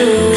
you